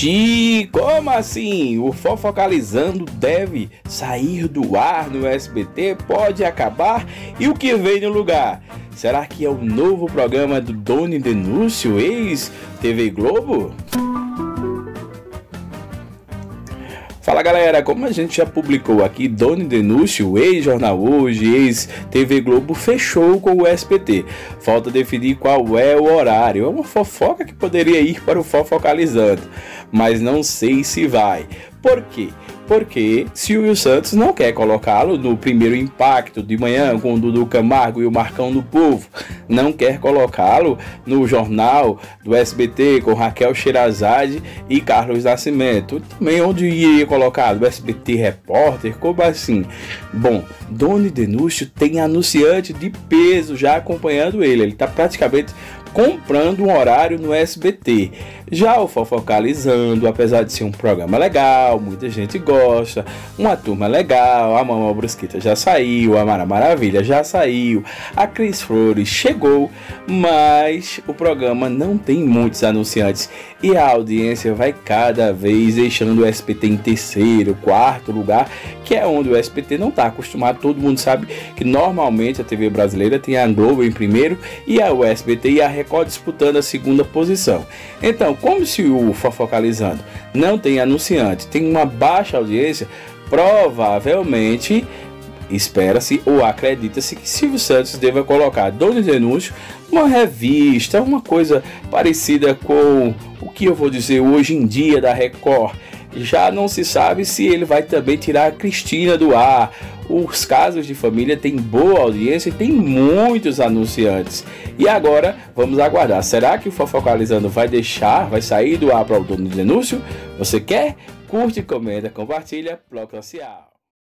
Oxi, como assim? O Fofocalizando deve sair do ar no SBT? Pode acabar? E o que vem no lugar? Será que é o novo programa do Doni Denúncio, ex-TV Globo? Fala galera, como a gente já publicou aqui, Doni Denúncio, ex-Jornal Hoje, ex-TV Globo, fechou com o SBT. Falta definir qual é o horário. É uma fofoca que poderia ir para o Fofocalizando, mas não sei se vai. Por quê? Porque Silvio Santos não quer colocá-lo no primeiro impacto de manhã com o Dudu Camargo e o Marcão do Povo, não quer colocá-lo no jornal do SBT com Raquel Sherazade e Carlos Nascimento, também onde iria colocar do SBT Repórter, como assim? Bom, Doni Denúncio tem anunciante de peso já acompanhando ele, ele está praticamente comprando um horário no SBT. Já o Fofocalizando, apesar de ser um programa legal, muita gente gosta, uma turma legal, a Mamãe Brusquita já saiu, a Mara Maravilha já saiu, a Cris Flores chegou, mas o programa não tem muitos anunciantes e a audiência vai cada vez deixando o SBT em terceiro, quarto lugar, que é onde o SBT não está acostumado. Todo mundo sabe que normalmente a TV brasileira tem a Globo em primeiro e a SBT e a Record disputando a segunda posição. Então, como se o Fofocalizando não tem anunciante, tem uma baixa audiência, provavelmente espera-se ou acredita-se que Silvio Santos deva colocar Dono Denúncio uma revista, uma coisa parecida com o que eu vou dizer hoje em dia da Record. Já não se sabe se ele vai também tirar a Cristina do ar. Os casos de família têm boa audiência e tem muitos anunciantes. E agora vamos aguardar. Será que o Fofocalizando vai deixar, vai sair do ar para o dono de denúncio? Você quer? Curte, comenta, compartilha, bloco social.